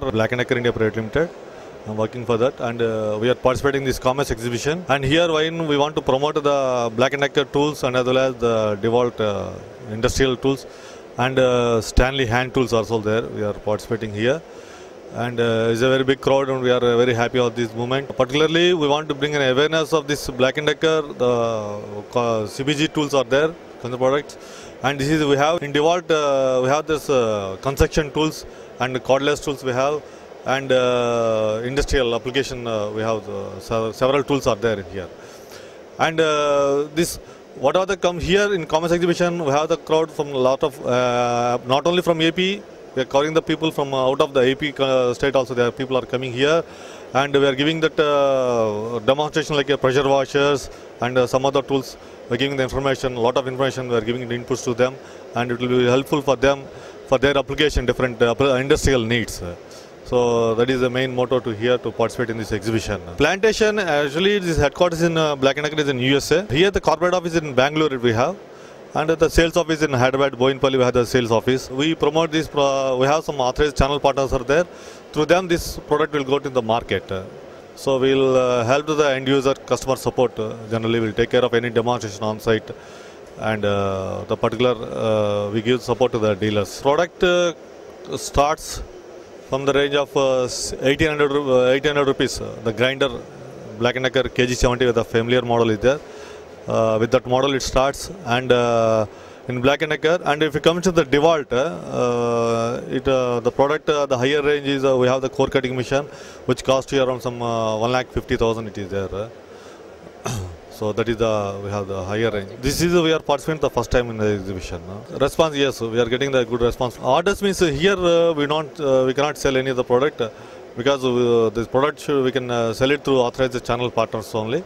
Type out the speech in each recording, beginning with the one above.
Black & Decker India Private Limited. I'm working for that and uh, we are participating in this commerce exhibition and here when we want to promote the Black & Decker tools and as well as the DeWalt uh, industrial tools and uh, Stanley hand tools also there. We are participating here and uh, it's a very big crowd and we are uh, very happy of this movement. Particularly we want to bring an awareness of this Black & Decker, the uh, CBG tools are there, consumer products and this is we have in DeWalt we have this construction tools and cordless tools we have and uh, industrial application uh, we have uh, several tools are there here. And uh, this whatever that come here in commerce exhibition? We have the crowd from a lot of uh, not only from ap we are calling the people from out of the ap state also there people are coming here. And we are giving that demonstration like pressure washers and some other tools. We're giving the information a lot of information we are giving the inputs to them and it will be helpful for them for their application different uh, industrial needs so that is the main motto to here to participate in this exhibition. Plantation actually this headquarters in uh, Black & Decker is in USA. Here the corporate office in Bangalore we have. And the sales office in Hyderabad, Boinpalli, we have the sales office. We promote this, we have some authorized channel partners are there. Through them, this product will go to the market. So we'll uh, help the end user customer support. Generally, we'll take care of any demonstration on site. And uh, the particular, uh, we give support to the dealers. Product uh, starts from the range of uh, 1800, uh, 1800 rupees. Uh, the grinder Black & Decker KG70 with a familiar model is there. Uh, with that model it starts and in Black & Decker and if you come to the DeWalt, it, the product, the higher range is we have the core cutting machine which costs you around some uh, 1 lakh 50,000 it is there. So that is the we have the higher range. This is we are participating the first time in the exhibition. Response yes, we are getting the good response. Orders means here uh, we not uh, we cannot sell any of the product uh, because this product we can sell it through authorized channel partners only.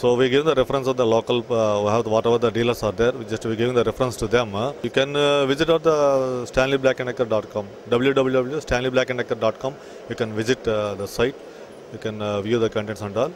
So we give the reference of the local, uh, we have whatever the dealers are there. We just we giving the reference to them. uh. You can uh, visit out the StanleyBlackandDecker.com, www.stanleyblackanddecker.com. You can visit uh, the site. You can view the contents and all.